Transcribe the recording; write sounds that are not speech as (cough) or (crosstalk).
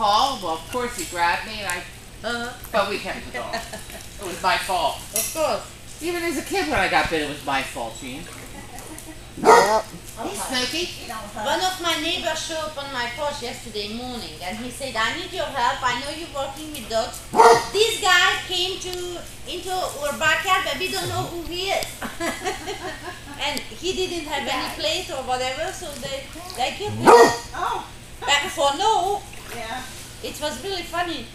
Paul. Well, of course he grabbed me, and I. Uh-huh. But we kept the dog. it was my fault. Of course. Even as a kid, when I got bit, it was my fault, Gene. Yep. Hey, Smokey. One of my neighbors showed up on my porch yesterday morning and he said, I need your help. I know you're working with dogs. this guy came to into our backyard but we don't know who he is. (laughs) and he didn't have any plate or whatever, so they they killed him. Oh, But for no, yeah. it was really funny.